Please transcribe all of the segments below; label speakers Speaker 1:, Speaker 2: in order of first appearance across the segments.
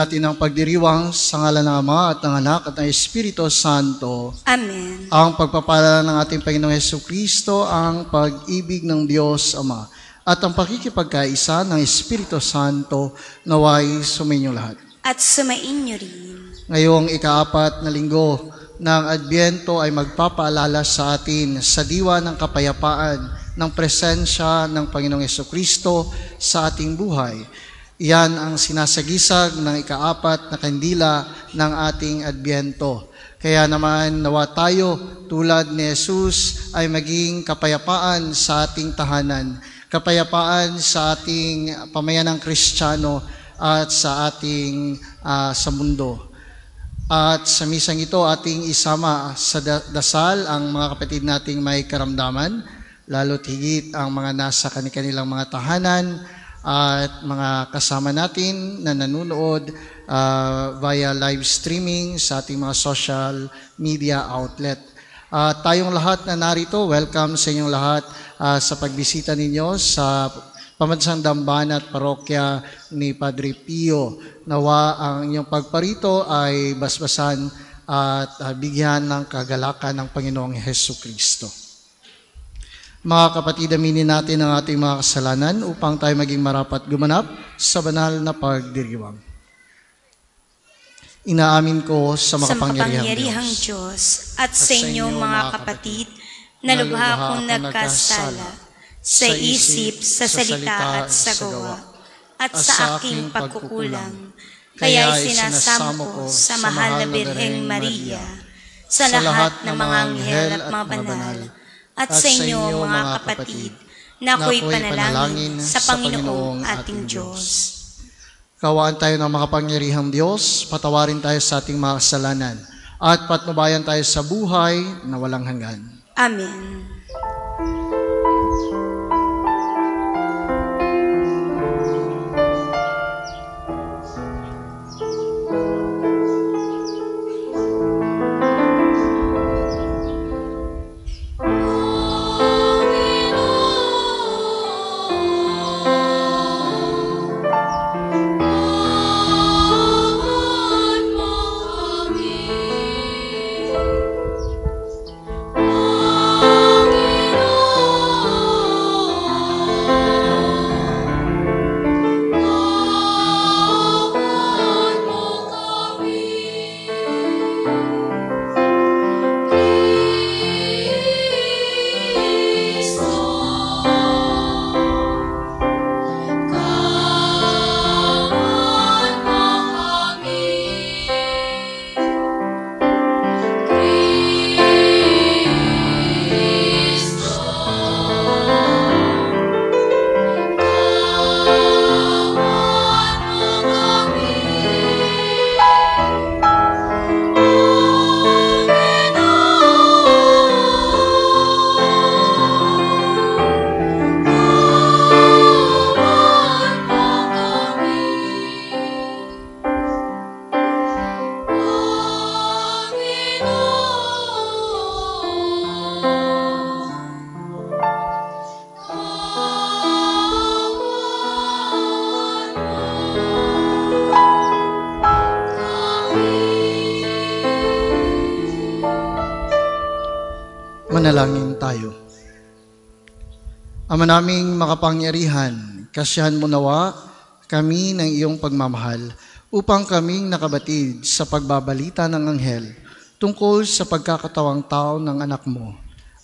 Speaker 1: Natin ang pagdiriwang sa ngalan ng Ama at ng Anak at ng Espiritu Santo.
Speaker 2: Amen.
Speaker 1: Ang pagpapala ng ating Panginoong Heso Kristo, ang pag-ibig ng Diyos Ama, at ang pakikipagkaisa ng Espiritu Santo naway sumainyo lahat.
Speaker 2: At sumainyo rin.
Speaker 1: Ngayong ikaapat na linggo ng Adbyento ay magpapaalala sa atin sa diwa ng kapayapaan ng presensya ng Panginoong Yeso Kristo sa ating buhay. Iyan ang sinasagisag ng ikaapat na kandila ng ating Adbyento. Kaya naman nawa tayo tulad ni Jesus ay maging kapayapaan sa ating tahanan, kapayapaan sa ating pamayanang Kristiyano at sa ating ah, sa mundo. At sa misang ito, ating isama sa da- dasal ang mga kapatid nating may karamdaman, lalo't higit ang mga nasa kanilang mga tahanan at mga kasama natin na nanonood ah, via live streaming sa ating mga social media outlet. At tayong lahat na narito, welcome sa inyong lahat ah, sa pagbisita ninyo sa Pamansang Dambana at Parokya ni Padre Pio. Nawa ang inyong pagparito ay basbasan at ah, bigyan ng kagalakan ng Panginoong Heso Kristo. Mga kapatid, aminin natin ang ating mga kasalanan upang tayo maging marapat gumanap sa banal na pagdiriwang. Inaamin ko sa makapangyarihang Diyos
Speaker 2: Diyos at sa inyo mga kapatid na lubha akong nagkasala sa isip, sa salita at sa gawa at sa aking pagkukulang. Kaya sinasamo ko sa mahal na Birheng Maria, sa lahat ng mga anghel at mga banal, at sa inyo mga kapatid, na ako'y panalangin sa Panginoong ating Diyos.
Speaker 1: Kawaan tayo ng makapangyarihang Diyos, patawarin tayo sa ating mga kasalanan, at patnubayan tayo sa buhay na walang hanggan.
Speaker 2: Amen.
Speaker 1: Ama naming makapangyarihan, kasiyahan mo nawa kami ng iyong pagmamahal upang kaming nakabatid sa pagbabalita ng anghel tungkol sa pagkakatawang tao ng anak mo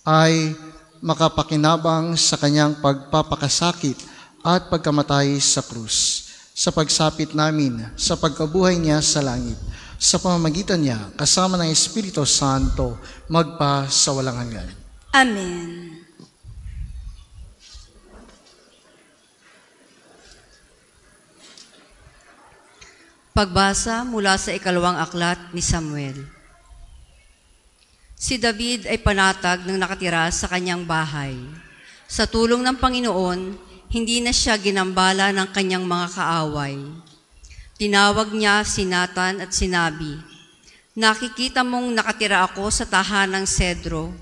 Speaker 1: ay makapakinabang sa kanyang pagpapakasakit at pagkamatay sa krus sa pagsapit namin sa pagkabuhay niya sa langit sa pamamagitan niya kasama ng Espiritu Santo magpa sa walang hanggan.
Speaker 2: Amen.
Speaker 3: Pagbasa mula sa ikalawang aklat ni Samuel. Si David ay panatag ng nakatira sa kanyang bahay. Sa tulong ng Panginoon, hindi na siya ginambala ng kanyang mga kaaway. Tinawag niya si Nathan at sinabi, Nakikita mong nakatira ako sa tahanang sedro,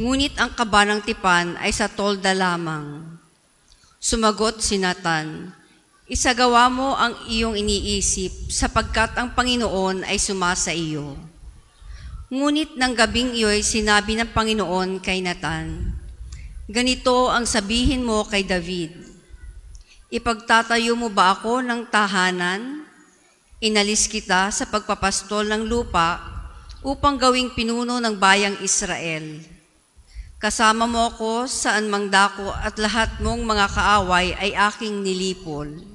Speaker 3: ngunit ang kaba tipan ay sa tolda lamang. Sumagot si Nathan, Isagawa mo ang iyong iniisip sapagkat ang Panginoon ay sumasa iyo. Ngunit ng gabing iyo'y sinabi ng Panginoon kay Nathan, Ganito ang sabihin mo kay David, Ipagtatayo mo ba ako ng tahanan? Inalis kita sa pagpapastol ng lupa upang gawing pinuno ng bayang Israel. Kasama mo ako saan mang dako at lahat mong mga kaaway ay aking nilipol.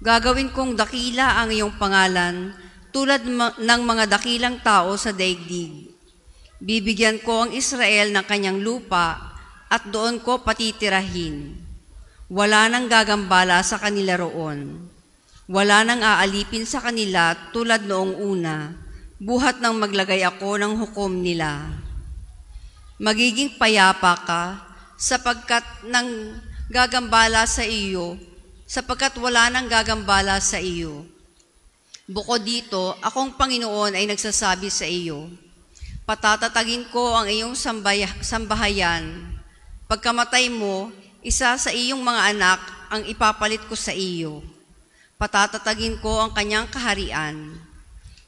Speaker 3: Gagawin kong dakila ang iyong pangalan tulad ng mga dakilang tao sa daigdig. Bibigyan ko ang Israel ng kanyang lupa at doon ko patitirahin. Wala nang gagambala sa kanila roon. Wala nang aalipin sa kanila tulad noong una, buhat nang maglagay ako ng hukom nila. Magiging payapa ka sapagkat nang gagambala sa iyo, sapagkat wala nang gagambala sa iyo. Bukod dito, akong Panginoon ay nagsasabi sa iyo, patatatagin ko ang iyong sambay- sambahayan. Pagkamatay mo, isa sa iyong mga anak ang ipapalit ko sa iyo. Patatatagin ko ang kanyang kaharian.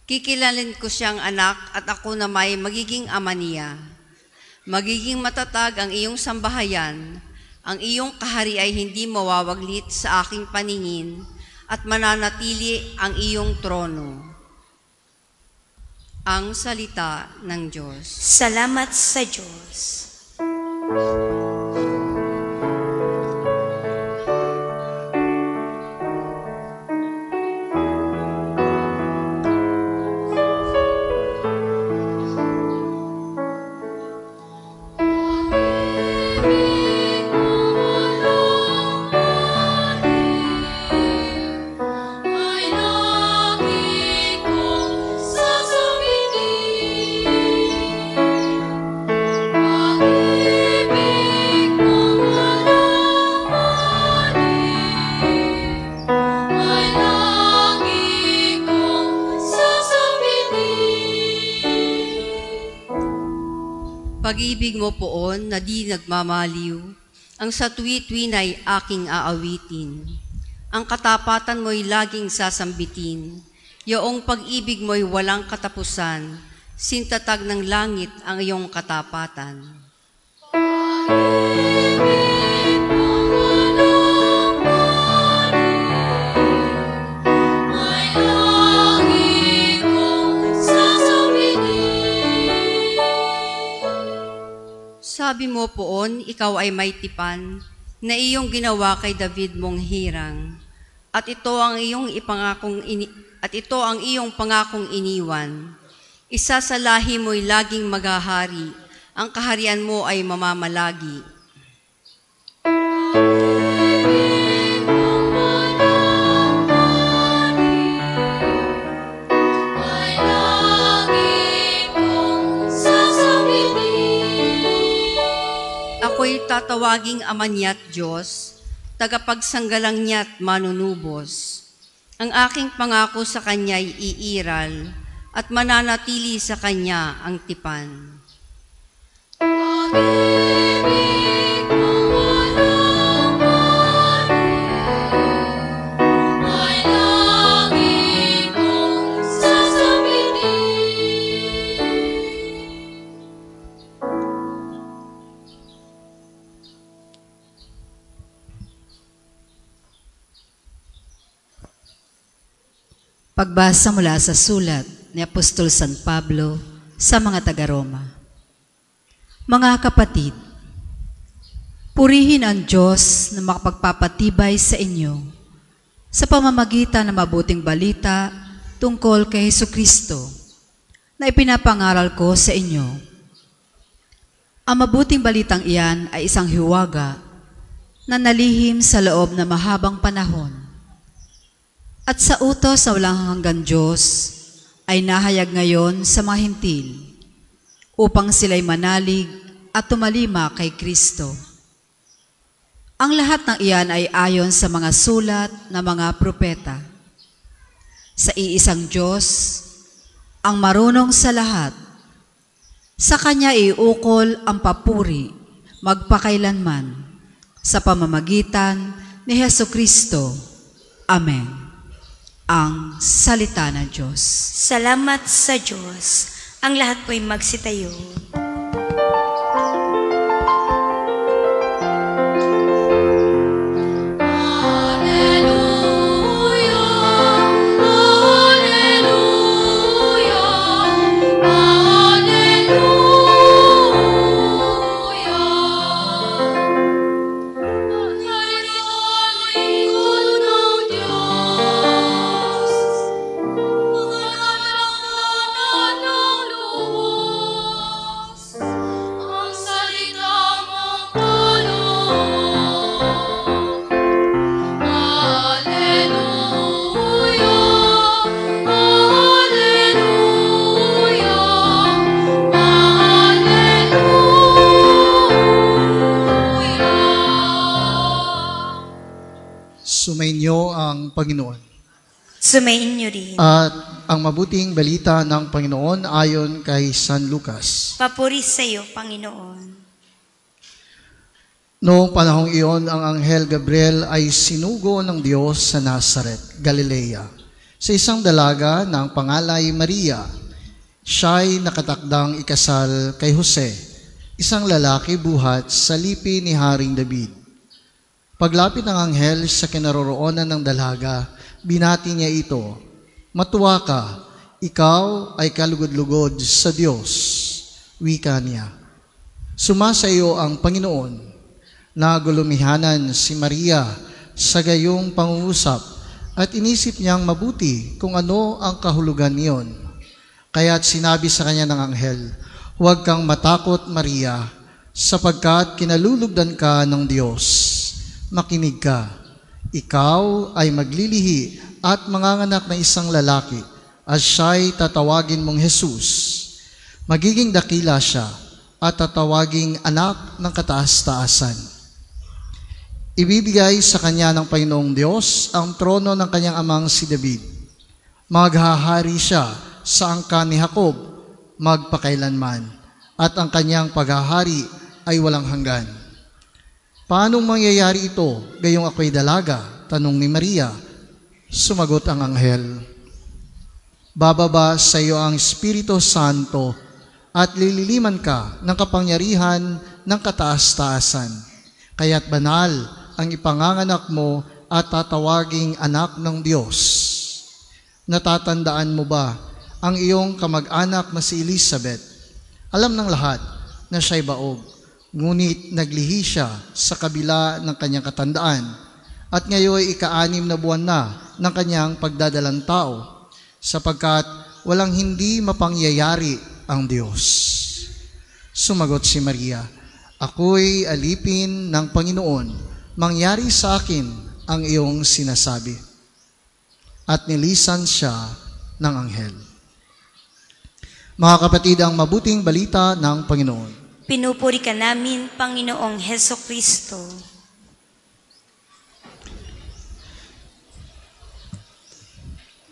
Speaker 3: Kikilalin ko siyang anak at ako na may magiging ama niya. Magiging matatag ang iyong sambahayan, ang iyong kahari ay hindi mawawaglit sa aking paningin, at mananatili ang iyong trono. Ang salita ng Diyos.
Speaker 4: Salamat sa Diyos.
Speaker 2: Ay
Speaker 3: mo poon na di nagmamaliw, ang sa tuwi-tuwi na'y aking aawitin. Ang katapatan mo'y laging sasambitin, yoong pag-ibig mo'y walang katapusan, sintatag ng langit ang iyong katapatan.
Speaker 2: Ay
Speaker 3: Sabi mo poon, ikaw ay may tipan, na iyong ginawa kay David mong hirang. At ito ang iyong ipangakong ini- at ito ang iyong pangakong iniwan. Isa sa lahi mo'y laging maghahari, ang kaharian mo ay mamamalagi. Tatawaging ama niya't Diyos, tagapagsanggalang niya't manunubos. Ang aking pangako sa Kanya'y iiral, at mananatili sa Kanya ang tipan.
Speaker 2: Ay
Speaker 5: Pagbasa mula sa sulat ni Apostol San Pablo sa mga taga-Roma. Mga kapatid, purihin ang Diyos na makapagpapatibay sa inyo sa pamamagitan ng mabuting balita tungkol kay Heso Kristo na ipinapangaral ko sa inyo. Ang mabuting balitang iyan ay isang hiwaga na nalihim sa loob ng mahabang panahon at sa utos sa walang hanggang Diyos ay nahayag ngayon sa mga hintil upang sila'y manalig at tumalima kay Kristo. Ang lahat ng iyan ay ayon sa mga sulat ng mga propeta. Sa iisang Diyos, ang marunong sa lahat, sa Kanya iukol ang papuri magpakailanman sa pamamagitan ni Heso Kristo Amen. Ang Salita ng Diyos.
Speaker 4: Salamat sa Diyos. Ang lahat po'y magsitayo.
Speaker 1: Sumainyo ang Panginoon.
Speaker 4: Sumayin niyo rin.
Speaker 1: At ang mabuting balita ng Panginoon ayon kay San Lucas.
Speaker 4: Papuri sa iyo, Panginoon.
Speaker 1: Noong panahong iyon, ang Anghel Gabriel ay sinugo ng Diyos sa Nazaret, Galilea, sa isang dalaga ng pangalay Maria. Siya'y nakatakdang ikasal kay Jose, isang lalaki buhat sa lipi ni Haring David. Paglapit ng anghel sa kinaroroonan ng dalaga, binati niya ito, Matuwa ka, ikaw ay kalugod-lugod sa Diyos. Wika niya. Sumasa iyo ang Panginoon. Nagulumihanan si Maria sa gayong pangungusap at inisip niyang mabuti kung ano ang kahulugan niyon. Kaya't sinabi sa kanya ng anghel, Huwag kang matakot, Maria, sapagkat kinalulugdan ka ng Diyos. Makinig ka. Ikaw ay maglilihi at manganganak na isang lalaki at siya'y tatawagin mong Jesus. Magiging dakila siya at tatawaging anak ng kataas-taasan. Ibibigay sa kanya ng Panginoong Diyos ang trono ng kanyang amang si David. Maghahari siya sa angka ni Jacob magpakailanman at ang kanyang paghahari ay walang hanggan. Paanong mangyayari ito gayong ako'y dalaga? Tanong ni Maria. Sumagot ang anghel. Bababa sa iyo ang Espiritu Santo at lililiman ka ng kapangyarihan ng kataas-taasan. Kaya't banal ang ipanganganak mo at tatawaging anak ng Diyos. Natatandaan mo ba ang iyong kamag-anak na si Elizabeth? Alam ng lahat na siya'y baog, ngunit naglihi siya sa kabila ng kanyang katandaan at ngayon ika-anim na buwan na ng kanyang pagdadalang tao sapagkat walang hindi mapangyayari ang Diyos. Sumagot si Maria, Ako'y alipin ng Panginoon, mangyari sa akin ang iyong sinasabi. At nilisan siya ng anghel. Mga kapatid, ang mabuting balita ng Panginoon.
Speaker 4: Pinupuri ka namin, Panginoong Heso Kristo.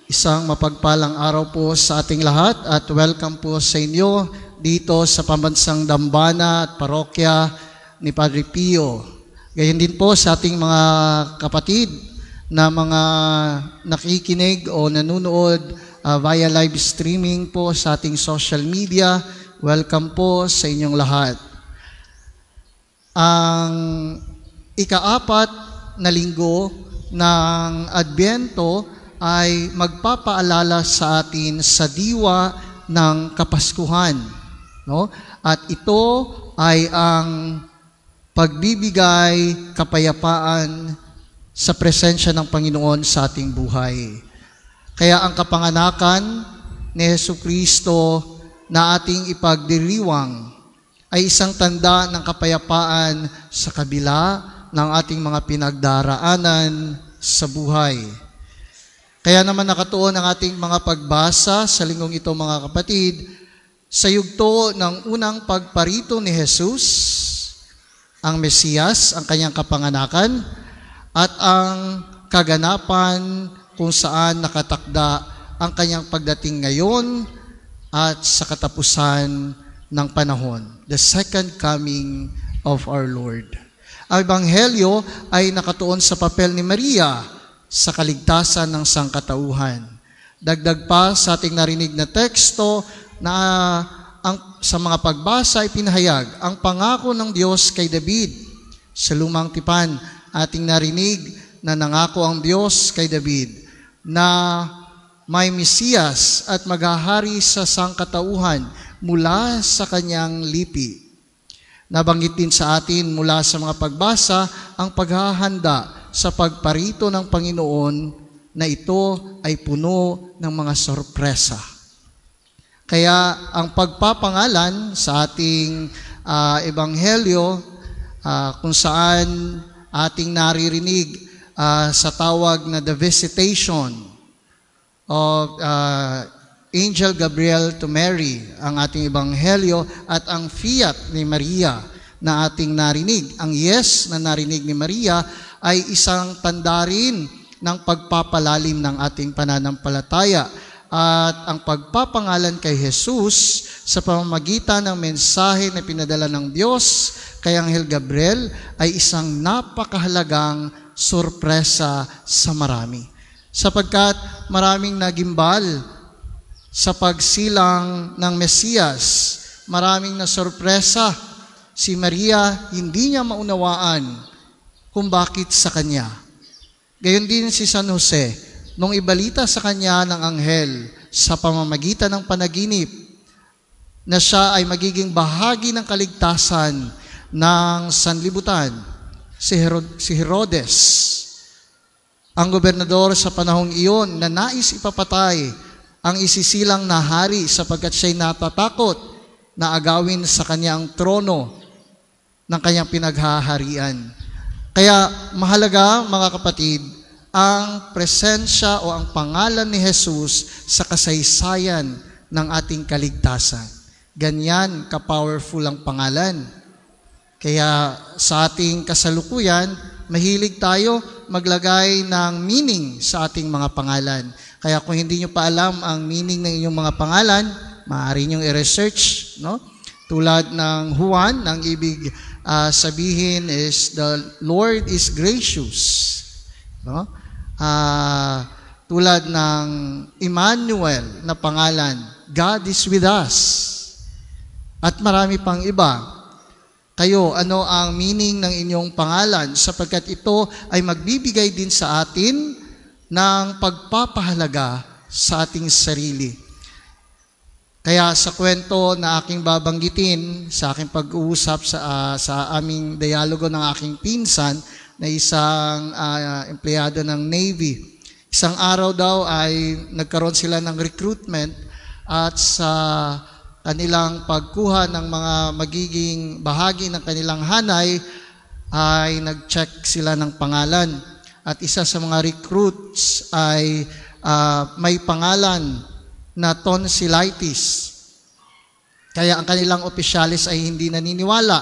Speaker 1: Isang mapagpalang araw po sa ating lahat at welcome po sa inyo dito sa pambansang Dambana at parokya ni Padre Pio. Gayon din po sa ating mga kapatid na mga nakikinig o nanonood ah, via live streaming po sa ating social media. Welcome po sa inyong lahat. Ang ikaapat na linggo ng Adbyento ay magpapaalala sa atin sa diwa ng Kapaskuhan. No? At ito ay ang pagbibigay kapayapaan sa presensya ng Panginoon sa ating buhay. Kaya ang kapanganakan ni Yesu Kristo na ating ipagdiriwang ay isang tanda ng kapayapaan sa kabila ng ating mga pinagdaraanan sa buhay. Kaya naman nakatuon ang ating mga pagbasa sa linggong ito mga kapatid, sa yugto ng unang pagparito ni Jesus, ang Mesiyas, ang kanyang kapanganakan, at ang kaganapan kung saan nakatakda ang kanyang pagdating ngayon at sa katapusan ng panahon, the second coming of our Lord. Ang Ebanghelyo ay nakatuon sa papel ni Maria sa kaligtasan ng sangkatauhan. Dagdag pa sa ating narinig na teksto na ang, sa mga pagbasa ay pinahayag ang pangako ng Diyos kay David sa lumang tipan. Ating narinig na nangako ang Diyos kay David na may Mesiyas at maghahari sa sangkatauhan mula sa kanyang lipi. Nabanggit din sa atin mula sa mga pagbasa ang paghahanda sa pagparito ng Panginoon na ito ay puno ng mga sorpresa. Kaya ang pagpapangalan sa ating ah, ebanghelyo ah, kung saan ating naririnig ah, sa tawag na the visitation of ah, Angel Gabriel to Mary, ang ating ebanghelyo at ang fiat ni Maria na ating narinig. Ang yes na narinig ni Maria ay isang tanda rin ng pagpapalalim ng ating pananampalataya at ang pagpapangalan kay Jesus sa pamamagitan ng mensahe na pinadala ng Diyos kay Anghel Gabriel ay isang napakahalagang sorpresa sa marami. Sapagkat maraming nagimbal sa pagsilang ng Mesiyas, maraming na sorpresa. Si Maria, hindi niya maunawaan kung bakit sa kanya. Gayon din si San Jose, nung ibalita sa kanya ng anghel sa pamamagitan ng panaginip na siya ay magiging bahagi ng kaligtasan ng sanlibutan, si, Herod- si Herodes, ang gobernador sa panahong iyon na nais ipapatay ang isisilang na hari sapagkat siya'y natatakot na agawin sa kanyang trono ng kanyang pinaghaharian. Kaya mahalaga mga kapatid, ang presensya o ang pangalan ni Jesus sa kasaysayan ng ating kaligtasan. Ganyan ka-powerful ang pangalan. Kaya sa ating kasalukuyan, mahilig tayo maglagay ng meaning sa ating mga pangalan. Kaya kung hindi nyo pa alam ang meaning ng inyong mga pangalan, maaari nyo i-research. No? Tulad ng Juan, ang ibig ah, sabihin is the Lord is gracious. No? Ah, tulad ng Emmanuel na pangalan, God is with us. At marami pang iba. Kayo, ano ang meaning ng inyong pangalan? Sapagkat ito ay magbibigay din sa atin ng pagpapahalaga sa ating sarili. Kaya sa kwento na aking babanggitin, sa aking pag-uusap sa, ah, sa aming dialogo ng aking pinsan na isang ah, empleyado ng Navy, isang araw daw ay nagkaroon sila ng recruitment at sa kanilang pagkuha ng mga magiging bahagi ng kanilang hanay ay nag-check sila ng pangalan. At isa sa mga recruits ay ah, may pangalan na tonsillitis. Kaya ang kanilang opisyalis ay hindi naniniwala.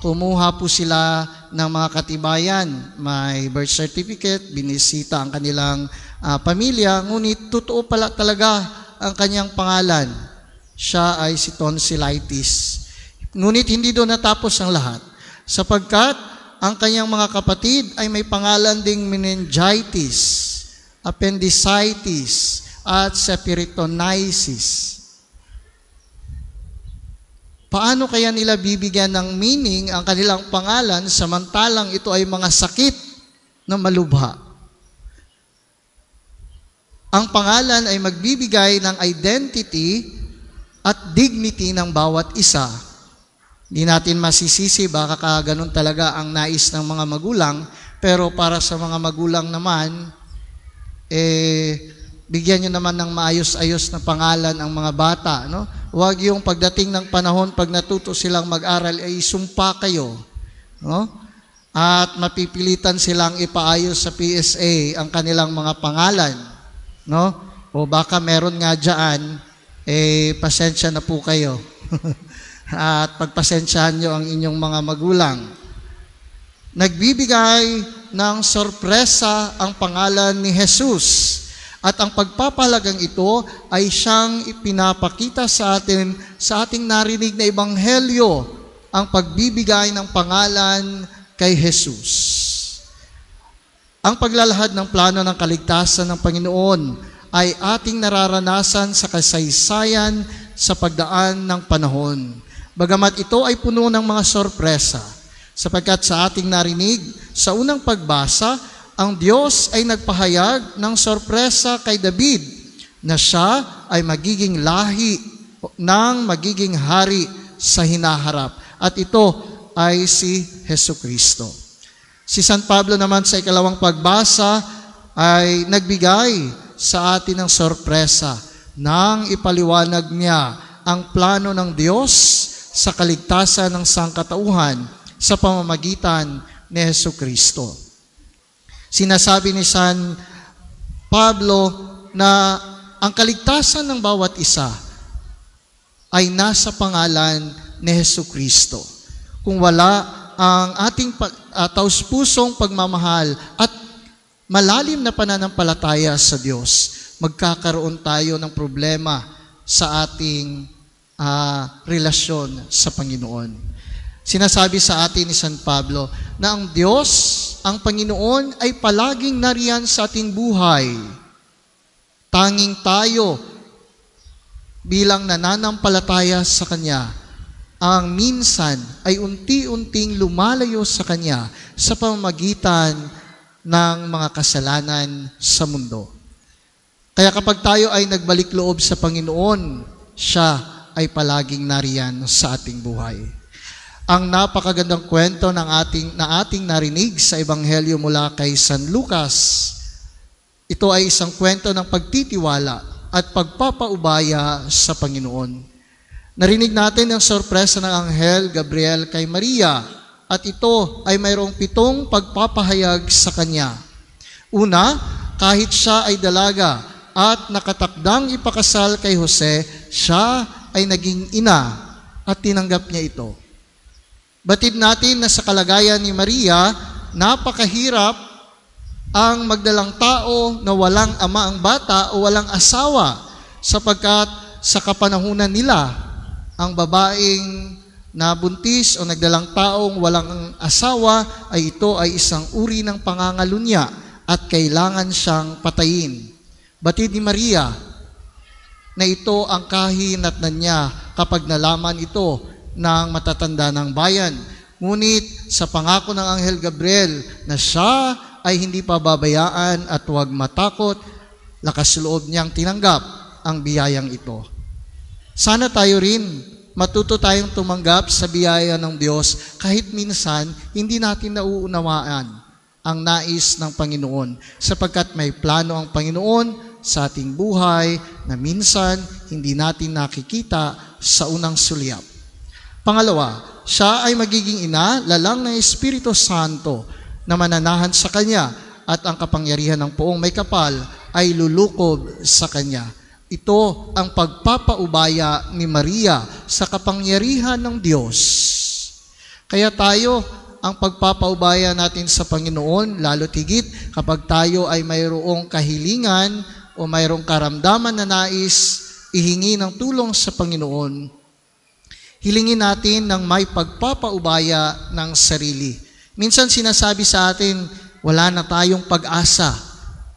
Speaker 1: Kumuha po sila ng mga katibayan, may birth certificate, binisita ang kanilang ah, pamilya, ngunit totoo pala talaga ang kanyang pangalan. Siya ay si tonsillitis. Ngunit hindi doon natapos ang lahat. Sapagkat ang kanyang mga kapatid ay may pangalan ding meningitis, appendicitis, at sepiritonitis. Paano kaya nila bibigyan ng meaning ang kanilang pangalan samantalang ito ay mga sakit na malubha? Ang pangalan ay magbibigay ng identity at dignity ng bawat isa. Hindi natin masisisi, baka kaganon talaga ang nais ng mga magulang, pero para sa mga magulang naman, eh, bigyan nyo naman ng maayos-ayos na pangalan ang mga bata. No? Huwag yung pagdating ng panahon, pag natuto silang mag-aral, ay sumpa kayo. No? At mapipilitan silang ipaayos sa PSA ang kanilang mga pangalan. No? O baka meron nga dyan, eh, pasensya na po kayo. At pagpasensyahan nyo ang inyong mga magulang. Nagbibigay ng sorpresa ang pangalan ni Jesus. At ang pagpapalagang ito ay siyang ipinapakita sa atin sa ating narinig na ebanghelyo, ang pagbibigay ng pangalan kay Jesus. Ang paglalahad ng plano ng kaligtasan ng Panginoon ay ating nararanasan sa kasaysayan sa pagdaan ng panahon. Bagamat ito ay puno ng mga sorpresa, sapagkat sa ating narinig sa unang pagbasa, ang Diyos ay nagpahayag ng sorpresa kay David na siya ay magiging lahi ng magiging hari sa hinaharap. At ito ay si Heso Kristo. Si San Pablo naman sa ikalawang pagbasa ay nagbigay sa atin ng sorpresa nang ipaliwanag niya ang plano ng Diyos sa kaligtasan ng sangkatauhan sa pamamagitan ni Heso Kristo. Sinasabi ni San Pablo na ang kaligtasan ng bawat isa ay nasa pangalan ni Heso Kristo. Kung wala ang ating uh, taus-pusong pagmamahal at malalim na pananampalataya sa Diyos, magkakaroon tayo ng problema sa ating uh, relasyon sa Panginoon. Sinasabi sa atin ni San Pablo na ang Diyos, ang Panginoon ay palaging nariyan sa ating buhay. Tanging tayo bilang nananampalataya sa Kanya, ang minsan ay unti-unting lumalayo sa Kanya sa pamamagitan ng mga kasalanan sa mundo. Kaya kapag tayo ay nagbalik loob sa Panginoon, siya ay palaging nariyan sa ating buhay. Ang napakagandang kwento ng ating, na ating narinig sa Ebanghelyo mula kay San Lucas, ito ay isang kwento ng pagtitiwala at pagpapaubaya sa Panginoon. Narinig natin ang sorpresa ng Anghel Gabriel kay Maria at ito ay mayroong pitong pagpapahayag sa kanya. Una, kahit siya ay dalaga at nakatakdang ipakasal kay Jose, siya ay naging ina at tinanggap niya ito. Batid natin na sa kalagayan ni Maria, napakahirap ang magdalang tao na walang ama ang bata o walang asawa sapagkat sa kapanahunan nila, ang babaeng na buntis o nagdalang taong walang asawa ay ito ay isang uri ng pangangalunya at kailangan siyang patayin. Batid ni Maria na ito ang kahinatnan niya kapag nalaman ito ng matatanda ng bayan. Ngunit sa pangako ng Anghel Gabriel na siya ay hindi pa babayaan at huwag matakot, lakas loob niyang tinanggap ang biyayang ito. Sana tayo rin matuto tayong tumanggap sa biyaya ng Diyos kahit minsan hindi natin nauunawaan ang nais ng Panginoon sapagkat may plano ang Panginoon sa ating buhay na minsan hindi natin nakikita sa unang sulyap. Pangalawa, siya ay magiging ina, lalang ng Espiritu Santo na mananahan sa Kanya at ang kapangyarihan ng poong may kapal ay lulukob sa Kanya. Ito ang pagpapaubaya ni Maria sa kapangyarihan ng Diyos. Kaya tayo, ang pagpapaubaya natin sa Panginoon, lalo tigit kapag tayo ay mayroong kahilingan o mayroong karamdaman na nais ihingi ng tulong sa Panginoon, hilingin natin ng may pagpapaubaya ng sarili. Minsan sinasabi sa atin, wala na tayong pag-asa.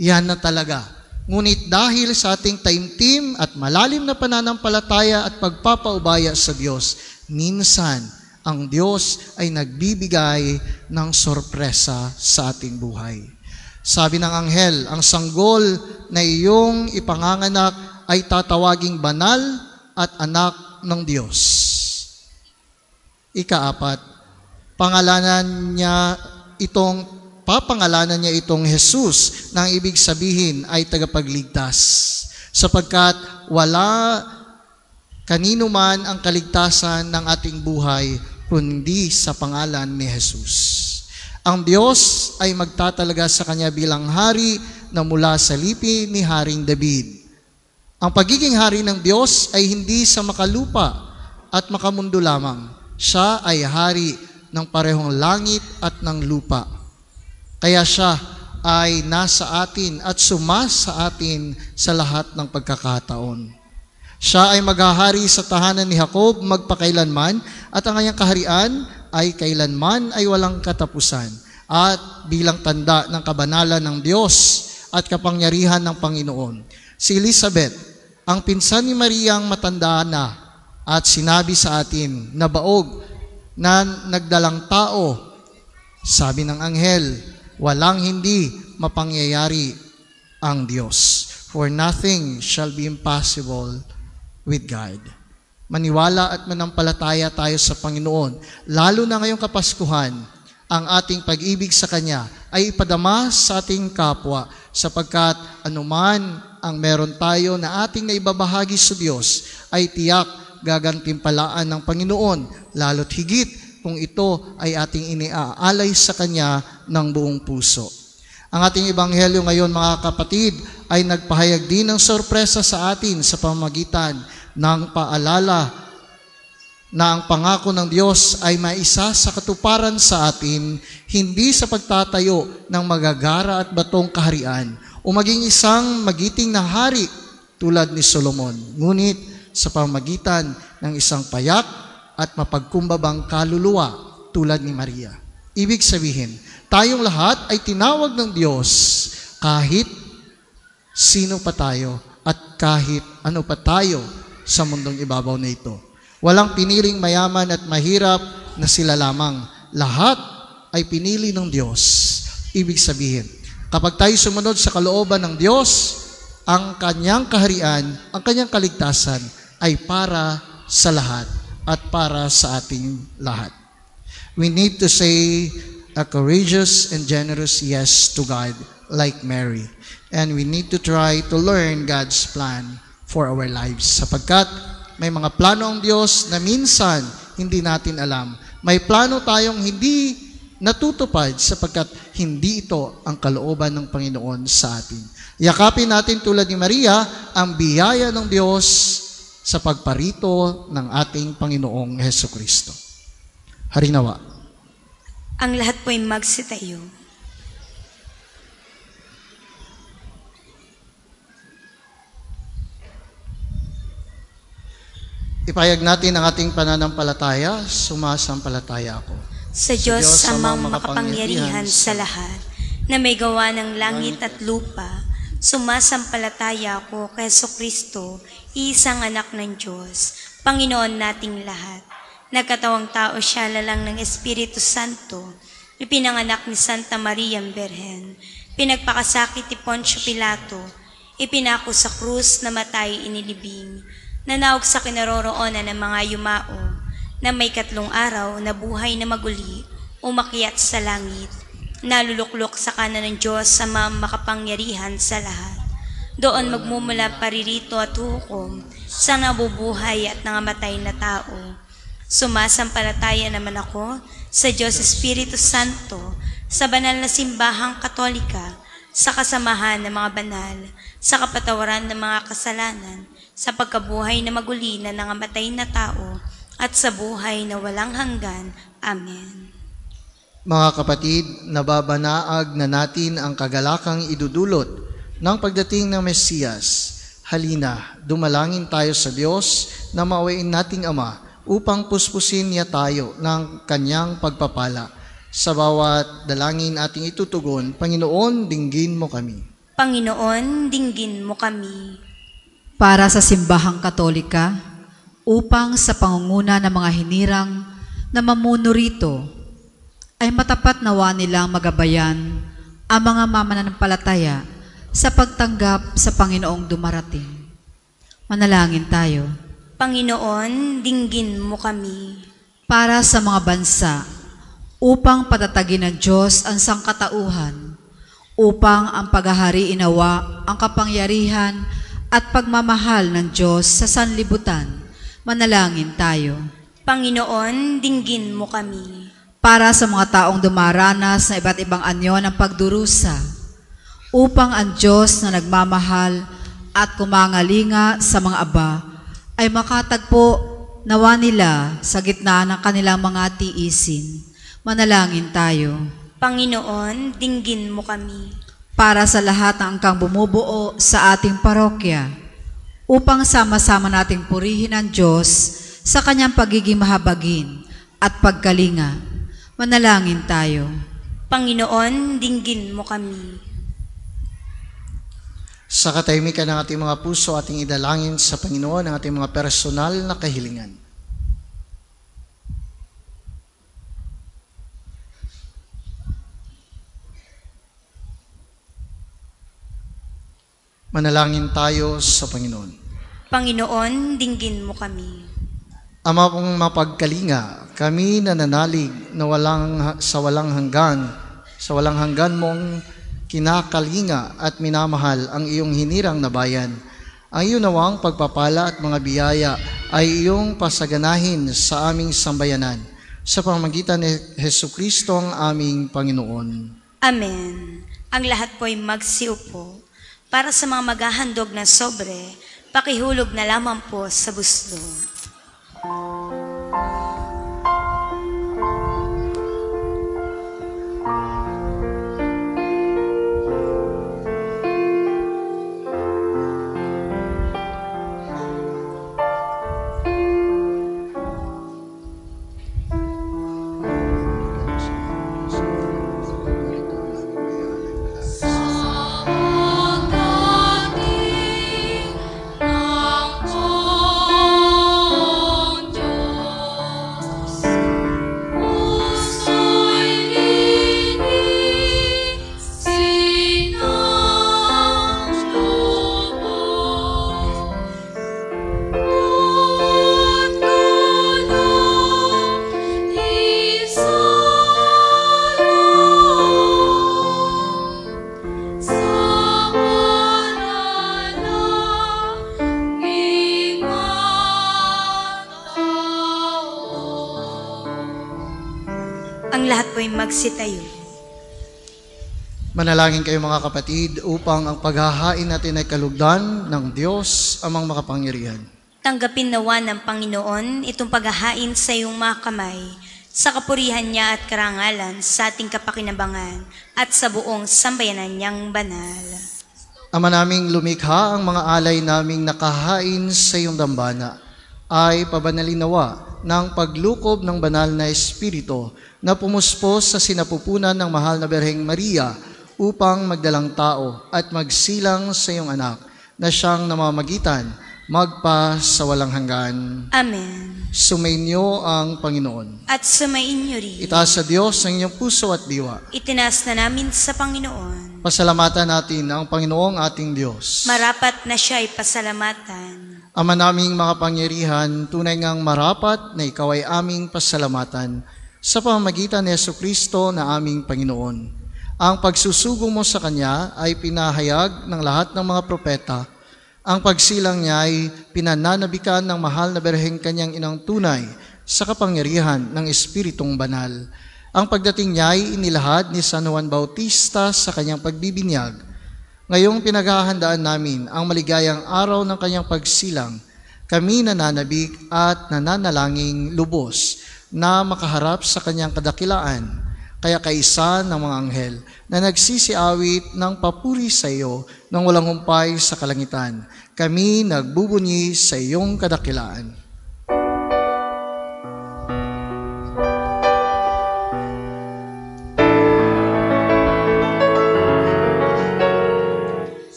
Speaker 1: Yan na talaga. Ngunit dahil sa ating taimtim at malalim na pananampalataya at pagpapaubaya sa Diyos, minsan ang Diyos ay nagbibigay ng sorpresa sa ating buhay. Sabi ng anghel, ang sanggol na iyong ipanganganak ay tatawaging banal at anak ng Diyos. Ikaapat, pangalanan niya itong papangalanan niya itong Jesus nang ibig sabihin ay tagapagligtas sapagkat wala kanino man ang kaligtasan ng ating buhay kundi sa pangalan ni Jesus. Ang Diyos ay magtatalaga sa kanya bilang hari na mula sa lipi ni Haring David. Ang pagiging hari ng Diyos ay hindi sa makalupa at makamundo lamang. Siya ay hari ng parehong langit at ng lupa. Kaya siya ay nasa atin at sumas sa atin sa lahat ng pagkakataon. Siya ay maghahari sa tahanan ni Jacob magpakailanman at ang kanyang kaharian ay kailanman ay walang katapusan. at bilang tanda ng kabanalan ng Diyos at kapangyarihan ng Panginoon. Si Elizabeth, ang pinsan ni Mariang matanda na at sinabi sa atin na baog na nagdalang tao, sabi ng anghel, walang hindi mapangyayari ang Diyos. For nothing shall be impossible with God. Maniwala at manampalataya tayo sa Panginoon. Lalo na ngayong Kapaskuhan, ang ating pag-ibig sa Kanya ay ipadama sa ating kapwa sapagkat anuman ang meron tayo na ating naibabahagi sa Diyos ay tiyak gagantimpalaan ng Panginoon, lalo't higit kung ito ay ating iniaalay sa Kanya ng buong puso. Ang ating ebanghelyo ngayon mga kapatid ay nagpahayag din ng sorpresa sa atin sa pamamagitan ng paalala na ang pangako ng Diyos ay maisa sa katuparan sa atin, hindi sa pagtatayo ng magagara at batong kaharian o maging isang magiting na hari tulad ni Solomon, ngunit sa pamagitan ng isang payak at mapagkumbabang kaluluwa tulad ni Maria. Ibig sabihin, tayong lahat ay tinawag ng Diyos kahit sino pa tayo at kahit ano pa tayo sa mundong ibabaw na ito. Walang piniling mayaman at mahirap na sila lamang. Lahat ay pinili ng Diyos. Ibig sabihin, kapag tayo sumunod sa kalooban ng Diyos, ang kanyang kaharian, ang kanyang kaligtasan ay para sa lahat at para sa ating lahat. We need to say a courageous and generous yes to God like Mary. And we need to try to learn God's plan for our lives sapagkat may mga plano ang Diyos na minsan hindi natin alam. May plano tayong hindi natutupad sapagkat hindi ito ang kalooban ng Panginoon sa atin. Yakapin natin tulad ni Maria ang biyaya ng Diyos sa pagparito ng ating Panginoong Heso Kristo. Harinawa.
Speaker 4: Ang lahat po'y magsitayo.
Speaker 1: Ipayag natin ang ating pananampalataya, sumasampalataya ako.
Speaker 4: Sa Diyos amang makapangyarihan sa lahat, na may gawa ng langit at lupa, sumasampalataya ako kay Kristo, isang anak ng Diyos, Panginoon nating lahat. Nagkatawang tao siya lalang ng Espiritu Santo, ipinanganak ni Santa Maria Berhen, pinagpakasakit ni Poncio Pilato, ipinako sa krus na matay inilibing, nanawag sa kinaroroonan ng mga yumao, na may katlong araw na buhay na maguli, umakyat sa langit, naluluklok sa kanan ng Diyos sa makapangyarihan sa lahat. Doon magmumula paririto at hukom sa nabubuhay at nangamatay na tao. Sumasampalataya naman ako sa Diyos Espiritu Santo, sa banal na simbahang katolika, sa kasamahan ng mga banal, sa kapatawaran ng mga kasalanan, sa pagkabuhay na maguli na nangamatay na tao, at sa buhay na walang hanggan. Amen.
Speaker 1: Mga kapatid, nababanaag na natin ang kagalakang idudulot ng pagdating ng Mesiyas. Halina, dumalangin tayo sa Diyos na maawain nating Ama upang puspusin niya tayo ng kanyang pagpapala. Sa bawat dalangin ating itutugon, Panginoon, dinggin mo kami.
Speaker 4: Panginoon, dinggin mo kami.
Speaker 5: Para sa simbahang katolika, upang sa pangunguna ng mga hinirang na mamuno rito, ay matapat nawa nilang magabayan ang mga mamananampalataya sa pagtanggap sa Panginoong dumarating. Manalangin tayo.
Speaker 4: Panginoon, dinggin mo kami.
Speaker 5: para sa mga bansa upang patatagin ng Diyos ang sangkatauhan, upang ang paghahari inawa ang kapangyarihan at pagmamahal ng Diyos sa sanlibutan. Manalangin tayo.
Speaker 4: Panginoon, dinggin mo kami.
Speaker 5: Para sa mga taong dumaranas na iba't ibang anyo ng pagdurusa, upang ang Diyos na nagmamahal at kumangalinga sa mga aba ay makatagpo nawa nila sa gitna ng kanilang mga tiisin. Manalangin tayo.
Speaker 4: Panginoon, dinggin mo kami.
Speaker 5: para sa lahat ng angkang bumubuo sa ating parokya upang sama-sama nating purihin ang Diyos sa kanyang pagiging mahabagin at pagkalinga. Manalangin tayo.
Speaker 4: Panginoon, dinggin mo kami.
Speaker 1: Sa katahimikan ng ating mga puso, ating idalangin sa Panginoon ang ating mga personal na kahilingan. Manalangin tayo sa Panginoon.
Speaker 4: Panginoon, dinggin mo kami.
Speaker 1: Ama pong mapagkalinga, kami nananalig na walang, sa walang hanggan, sa walang hanggan mong kinakalinga at minamahal ang iyong hinirang na bayan. Ang iyong pagpapala at mga biyaya ay iyong pasaganahin sa aming sambayanan sa pamamagitan ni Heso Kristo ang aming Panginoon.
Speaker 4: Amen. Ang lahat po ay magsiupo. Para sa mga maghahandog na sobre, pakihulog na lamang po sa buslo.
Speaker 2: Pagdating
Speaker 4: lahat po ay magsitayo.
Speaker 1: Manalangin kayo mga kapatid upang ang paghahain natin ay kalugdan ng Diyos amang makapangyarihan.
Speaker 4: Tanggapin nawa ng Panginoon itong paghahain sa iyong mga kamay, sa kapurihan niya at karangalan sa ating kapakinabangan at sa buong sambayanan niyang banal.
Speaker 1: Ama naming lumikha ang mga alay naming nakahain sa iyong dambana ay pabanalinawa ng paglukob ng banal na Espiritu na pumuspos sa sinapupunan ng mahal na Berheng Maria upang magdalang tao at magsilang sa iyong anak na siyang namamagitan magpa sa walang hanggan.
Speaker 4: Amen.
Speaker 1: Sumainyo ang Panginoon.
Speaker 4: At sumainyo rin.
Speaker 1: Itaas sa Diyos ang inyong puso at diwa.
Speaker 4: Itinas na namin sa Panginoon.
Speaker 1: Pasalamatan natin ang Panginoong ating Diyos.
Speaker 4: Marapat na siya ay pasalamatan.
Speaker 1: Ama naming makapangyarihan, tunay ngang marapat na ikaw ay aming pasalamatan sa pamamagitan ni Yesu Kristo na aming Panginoon. Ang pagsusugo mo sa Kanya ay pinahayag ng lahat ng mga propeta. Ang pagsilang niya ay pinananabikan ng mahal na berheng kanyang inang tunay sa kapangyarihan ng Espiritong Banal. Ang pagdating niya ay inilahad ni San Juan Bautista sa kanyang pagbibinyag. Ngayong pinaghahandaan namin ang maligayang araw ng kanyang pagsilang, kami nananabik at nananalangin lubos na makaharap sa kanyang kadakilaan, kaya kaisa ng mga anghel na nagsisiawit ng papuri sa iyo ng walang humpay sa kalangitan. Kami nagbubunyi sa iyong kadakilaan.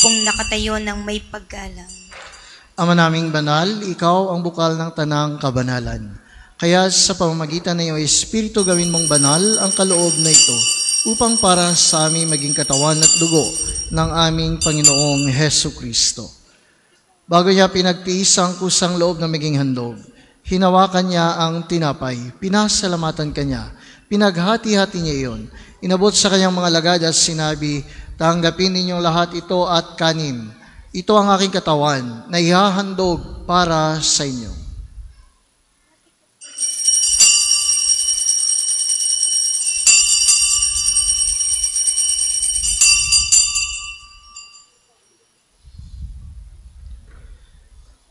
Speaker 4: Pong nakatayo ng may paggalang.
Speaker 1: Ama naming banal, ikaw ang bukal ng tanang kabanalan. Kaya sa pamamagitan ng iyong Espiritu gawin mong banal ang kaloob na ito upang para sa amin maging katawan at dugo ng aming Panginoong Heso Kristo. Bago niya pinagtiis ang kusang loob na maging handog, hinawakan niya ang tinapay, pinasalamatan kanya, pinaghati-hati niya iyon, inabot sa kanyang mga lagad at sinabi, Tanggapin ninyong lahat ito at kanin. Ito ang aking katawan na ihahandog para sa inyo.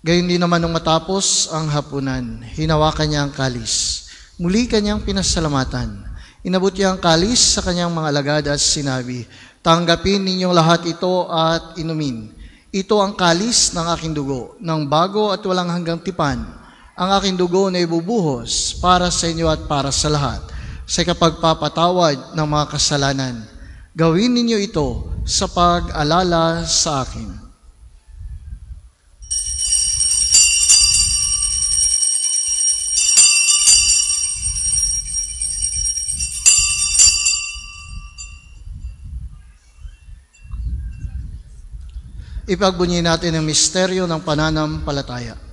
Speaker 1: Gayon din naman nung matapos ang hapunan, hinawakan niya ang kalis. Muli kanyang pinasalamatan. Inabot niya ang kalis sa kanyang mga alagad at sinabi, Tanggapin ninyong lahat ito at inumin. Ito ang kalis ng aking dugo, ng bago at walang hanggang tipan. Ang aking dugo na ibubuhos para sa inyo at para sa lahat, sa kapagpapatawad ng mga kasalanan. Gawin ninyo ito sa pag-alala sa akin. Ipagbunyi natin ang misteryo ng pananampalataya.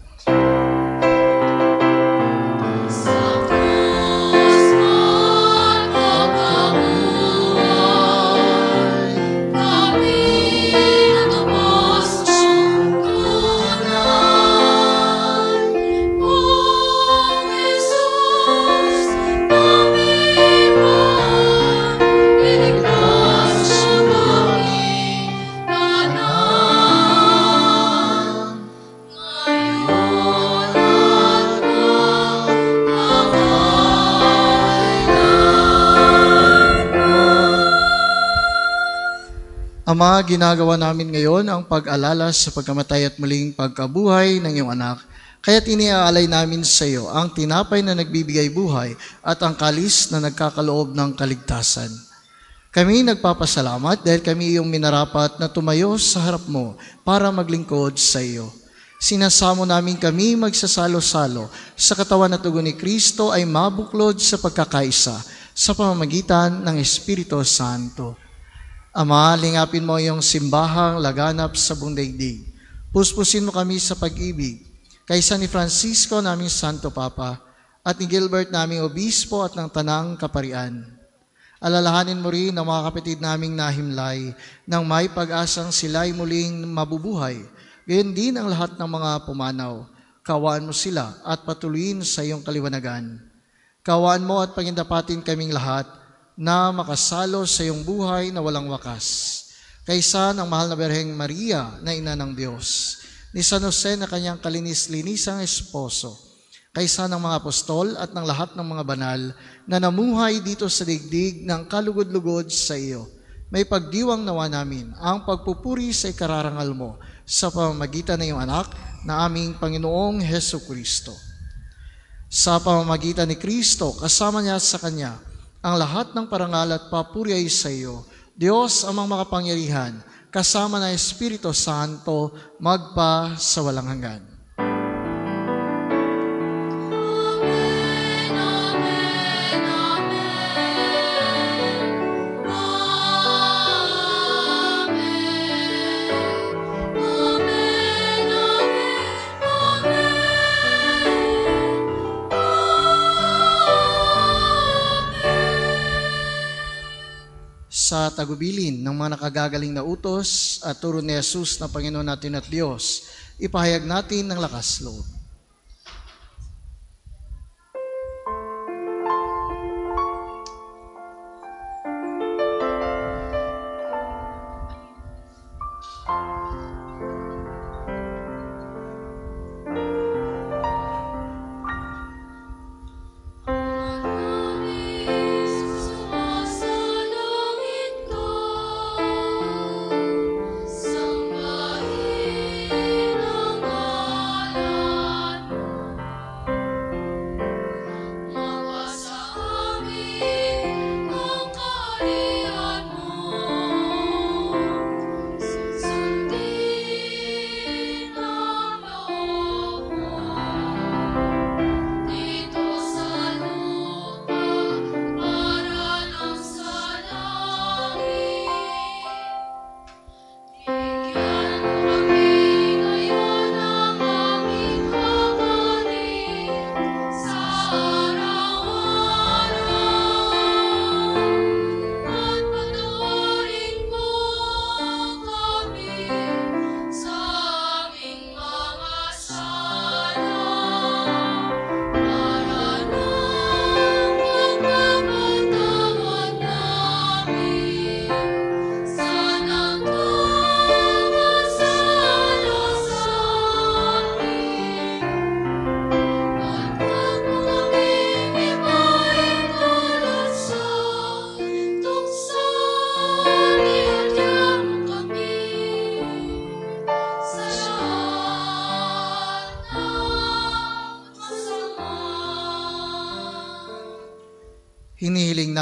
Speaker 1: Ama, ginagawa namin ngayon ang pag-alala sa pagkamatay at muling pagkabuhay ng iyong anak. Kaya't iniaalay namin sa iyo ang tinapay na nagbibigay buhay at ang kalis na nagkakaloob ng kaligtasan. Kami nagpapasalamat dahil kami iyong minarapat na tumayo sa harap mo para maglingkod sa iyo. Sinasamo namin kami magsasalo-salo sa katawan at tugon ni Kristo ay mabuklod sa pagkakaisa sa pamamagitan ng Espiritu Santo. Ama, lingapin mo yung simbahang laganap sa buong daigdig. Puspusin mo kami sa pag-ibig. Kaysa ni Francisco naming Santo Papa at ni Gilbert naming Obispo at ng Tanang Kaparian. Alalahanin mo rin ang mga kapatid naming nahimlay nang may pag-asang sila'y muling mabubuhay. Gayon din ang lahat ng mga pumanaw. Kawaan mo sila at patuloyin sa iyong kaliwanagan. Kawaan mo at pagindapatin kaming lahat na makasalo sa iyong buhay na walang wakas. Kaysa ng mahal na Berheng Maria na ina ng Diyos, ni San Jose na kanyang kalinis-linisang esposo, kaysa ng mga apostol at ng lahat ng mga banal na namuhay dito sa digdig ng kalugod-lugod sa iyo. May pagdiwang nawa namin ang pagpupuri sa ikararangal mo sa pamamagitan ng iyong anak na aming Panginoong Heso Kristo sa pamamagitan ni Kristo, kasama niya sa Kanya, ang lahat ng parangal at papuri ay sa iyo. Diyos amang makapangyarihan, kasama na Espiritu Santo, magpa sa walang hanggan. Sa tagubilin ng mga nakagagaling na utos at turo ni Jesus na Panginoon natin at Diyos, ipahayag natin ng lakas loob.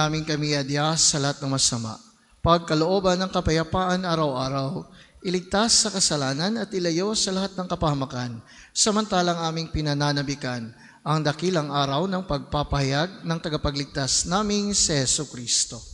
Speaker 2: Namin kami adya sa lahat ng masama. Pagkalooban ng kapayapaan araw-araw, iligtas sa kasalanan at ilayo sa lahat ng kapahamakan, samantalang aming pinananabikan ang dakilang araw ng pagpapahayag ng tagapagligtas naming si Yesu Kristo.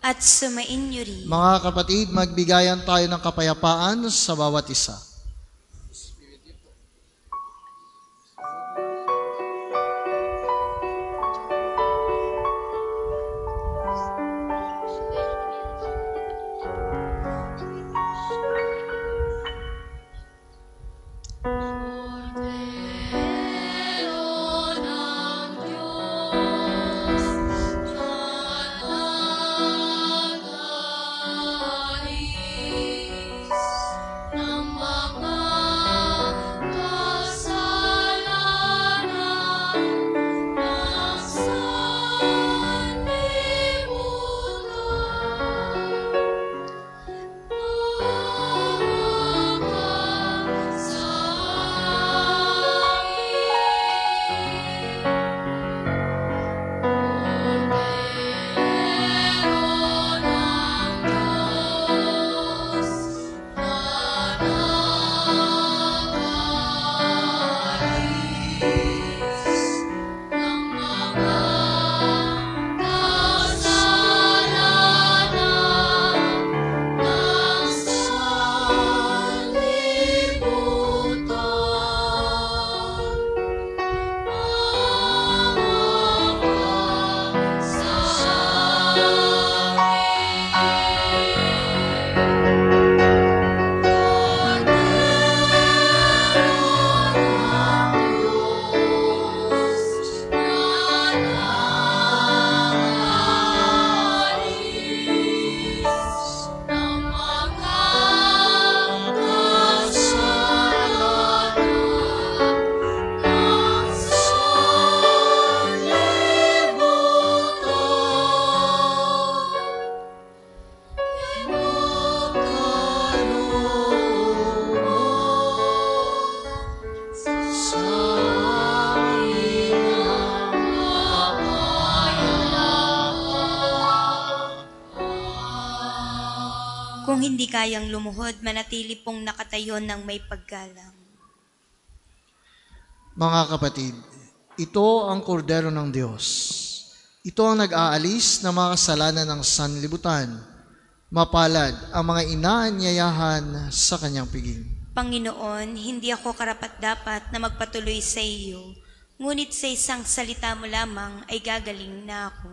Speaker 4: At sumain niyo rin.
Speaker 2: Mga kapatid, magbigayan tayo ng kapayapaan sa bawat isa.
Speaker 4: Hindi kayang lumuhod, manatili pong nakatayo ng may paggalang.
Speaker 2: Mga kapatid, ito ang kordero ng Diyos. Ito ang nag-aalis ng mga kasalanan ng sanlibutan. Mapalad ang mga inaanyayahan sa kanyang piging.
Speaker 4: Panginoon, hindi ako karapat-dapat na magpatuloy sa iyo, ngunit sa isang salita mo lamang ay gagaling na ako.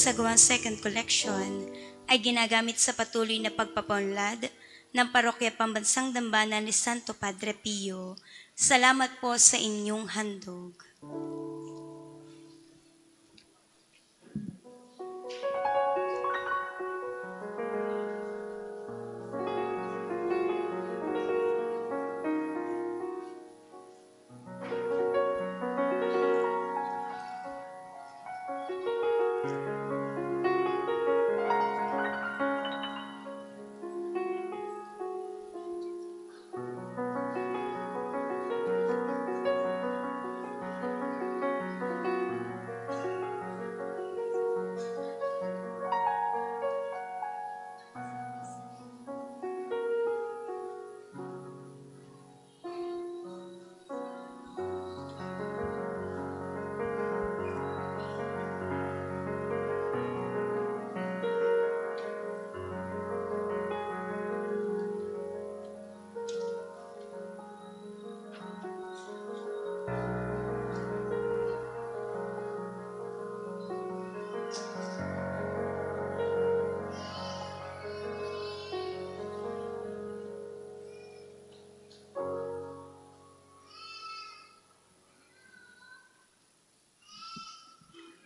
Speaker 4: Isasagawang second collection ay ginagamit sa patuloy na pagpapaunlad ng Parokya Pambansang Dambana ni Santo Padre Pio. Salamat po sa inyong handog.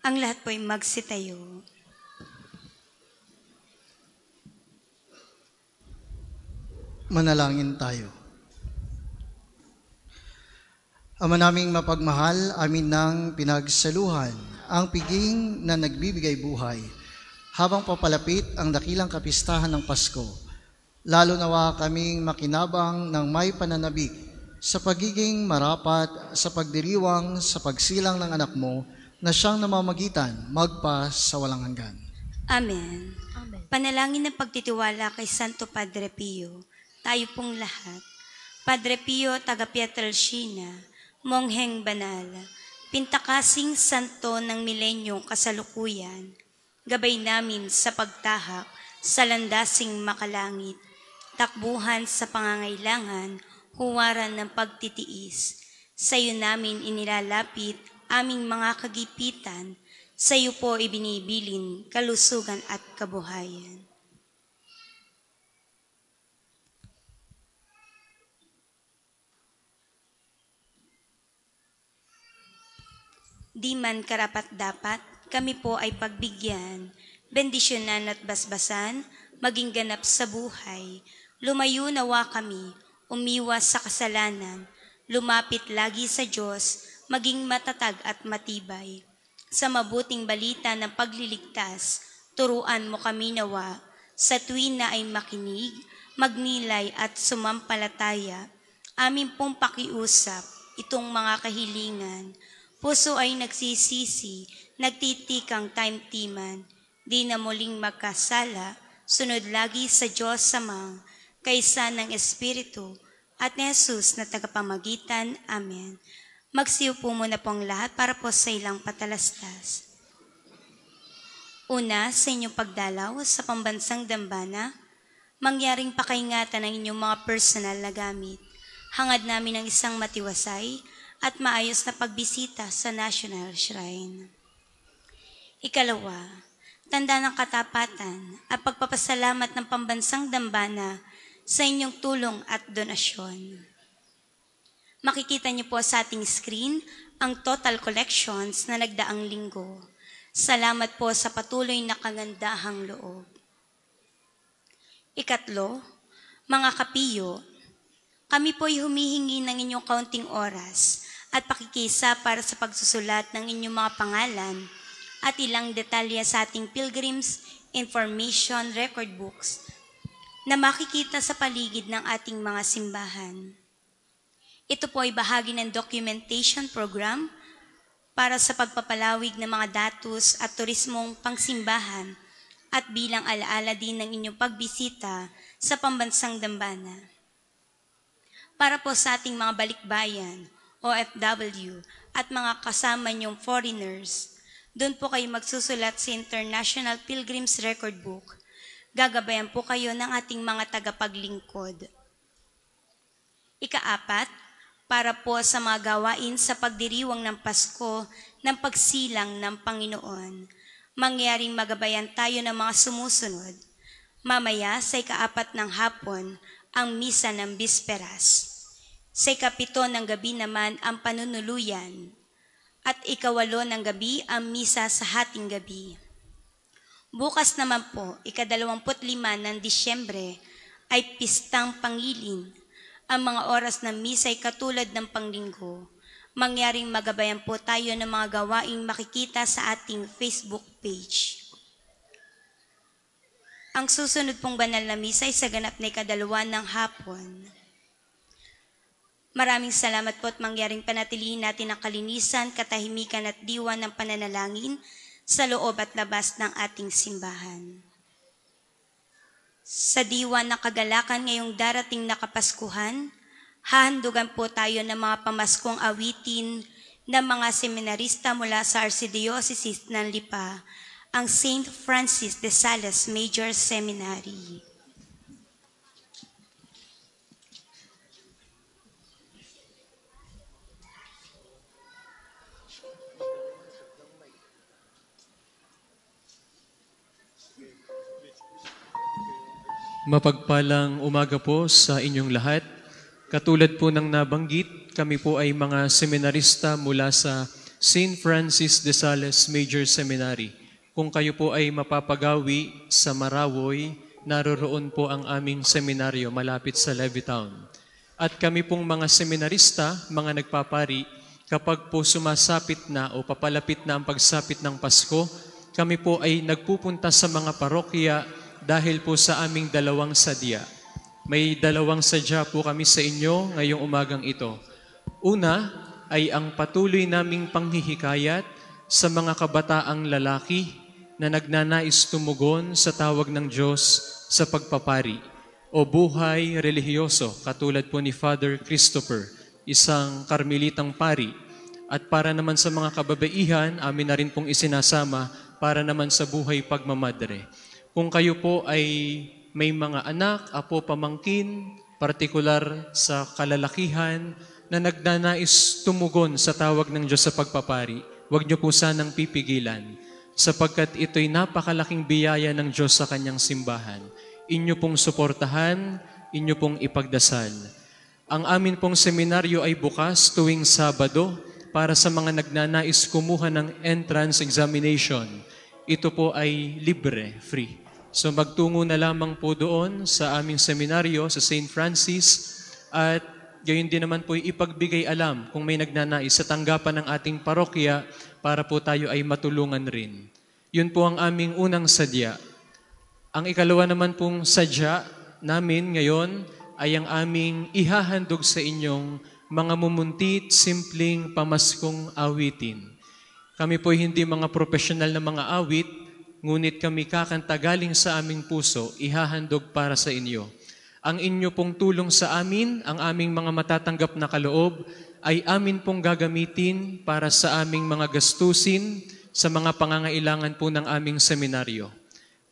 Speaker 4: Ang lahat po ay magsitayo.
Speaker 1: Manalangin tayo. Ama naming mapagmahal, amin nang pinagsaluhan ang piging na nagbibigay buhay habang papalapit ang dakilang kapistahan ng Pasko. Lalo nawa kaming makinabang ng may pananabik sa pagiging marapat sa pagdiriwang sa pagsilang ng anak mo na siyang namamagitan magpa sa walang hanggan.
Speaker 4: Amen. Panalangin ng pagtitiwala kay Santo Padre Pio, tayo pong lahat. Padre Pio, taga Pietrelcina, Mongheng Banal, pintakasing santo ng milenyong kasalukuyan, gabay namin sa pagtahak sa landasing makalangit, takbuhan sa pangangailangan, huwaran ng pagtitiis. Sa iyo namin inilalapit aming mga kagipitan, sa iyo po ibinibilin kalusugan at kabuhayan. Di man karapat dapat, kami po ay pagbigyan, bendisyonan at basbasan, maging ganap sa buhay. Lumayo nawa kami, umiwas sa kasalanan, lumapit lagi sa Diyos, maging matatag at matibay. Sa mabuting balita ng pagliligtas, turuan mo kami nawa, sa tuwin na ay makinig, magnilay at sumampalataya, amin pong pakiusap itong mga kahilingan. Puso ay nagsisisi, nagtitikang time-timan, di na muling magkasala, sunod lagi sa Diyos samang, kaysa ng Espiritu, at ni Jesus na tagapamagitan. Amen. Magsiyo po muna po ang lahat para po sa ilang patalastas. Una, sa inyong pagdalaw sa pambansang dambana, mangyaring pakaingatan ng inyong mga personal na gamit. Hangad namin ng isang matiwasay at maayos na pagbisita sa National Shrine. Ikalawa, tanda ng katapatan at pagpapasalamat ng pambansang dambana sa inyong tulong at donasyon. Makikita niyo po sa ating screen ang total collections na nagdaang linggo. Salamat po sa patuloy na kagandahang loob. Ikatlo, mga kapiyo, kami po ay humihingi ng inyong kaunting oras at pakikisa para sa pagsusulat ng inyong mga pangalan at ilang detalye sa ating Pilgrims Information Record Books na makikita sa paligid ng ating mga simbahan. Ito po ay bahagi ng documentation program para sa pagpapalawig ng mga datos at turismong pangsimbahan at bilang alaala din ng inyong pagbisita sa pambansang dambana. Para po sa ating mga balikbayan, OFW, at mga kasama niyong foreigners, doon po kayo magsusulat sa International Pilgrims Record Book. Gagabayan po kayo ng ating mga tagapaglingkod. Ikaapat, para po sa mga gawain sa pagdiriwang ng Pasko ng pagsilang ng Panginoon. Mangyaring magabayan tayo ng mga sumusunod. Mamaya sa ikaapat ng hapon, ang misa ng bisperas. Sa ikapito ng gabi naman ang panunuluyan. At ikawalo ng gabi ang misa sa hating gabi. Bukas naman po, ikadalawamput lima ng Disyembre, ay pistang pangilin. Ang mga oras ng misa ay katulad ng panglinggo. Mangyaring magabayan po tayo ng mga gawaing makikita sa ating Facebook page. Ang susunod pong banal na misa ay sa ganap na ikadalawa ng hapon. Maraming salamat po at mangyaring panatilihin natin ang kalinisan, katahimikan at diwa ng pananalangin sa loob at labas ng ating simbahan. Sa diwa ng kagalakan ngayong darating na Kapaskuhan, hahandugan po tayo ng mga pamaskong awitin ng mga seminarista mula sa Archdiocese ng Lipa, ang St. Francis de Sales Major Seminary.
Speaker 6: Mapagpalang umaga po sa inyong lahat. Katulad po ng nabanggit, kami po ay mga seminarista mula sa St. Francis de Sales Major Seminary. Kung kayo po ay mapapagawi sa Marawoy, naroroon po ang aming seminaryo malapit sa Levittown. At kami pong mga seminarista, mga nagpapari, kapag po sumasapit na o papalapit na ang pagsapit ng Pasko, kami po ay nagpupunta sa mga parokya dahil po sa aming dalawang sadya. May dalawang sadya po kami sa inyo ngayong umagang ito. Una ay ang patuloy naming panghihikayat sa mga kabataang lalaki na nagnanais tumugon sa tawag ng Diyos sa pagpapari o buhay relihiyoso katulad po ni Father Christopher, isang karmelitang pari. At para naman sa mga kababaihan, amin na rin pong isinasama para naman sa buhay pagmamadre. Kung kayo po ay may mga anak, apo, pamangkin, partikular sa kalalakihan, na nagnanais tumugon sa tawag ng Diyos sa pagpapari, huwag niyo po sanang pipigilan, sapagkat ito'y napakalaking biyaya ng Diyos sa kanyang simbahan. Inyo pong suportahan, inyo pong ipagdasal. Ang amin pong seminaryo ay bukas tuwing Sabado para sa mga nagnanais kumuha ng entrance examination. Ito po ay libre, free. So magtungo na lamang po doon sa aming seminaryo sa St. Francis at gayon din naman po ipagbigay alam kung may nagnanais sa tanggapan ng ating parokya para po tayo ay matulungan rin. Yun po ang aming unang sadya. Ang ikalawa naman pong sadya namin ngayon ay ang aming ihahandog sa inyong mga mumuntit, simpleng pamaskong awitin. Kami po hindi mga profesional na mga awit, ngunit kami kakanta galing sa aming puso, ihahandog para sa inyo. Ang inyo pong tulong sa amin, ang aming mga matatanggap na kaloob, ay amin pong gagamitin para sa aming mga gastusin sa mga pangangailangan po ng aming seminaryo.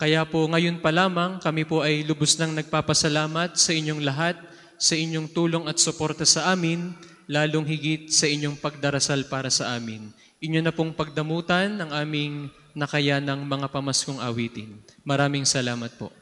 Speaker 6: Kaya po ngayon pa lamang kami po ay lubos nang nagpapasalamat sa inyong lahat, sa inyong tulong at suporta sa amin, lalong higit sa inyong pagdarasal para sa amin. Inyo na pong pagdamutan ang aming na kaya ng mga pamaskong awitin. Maraming salamat po.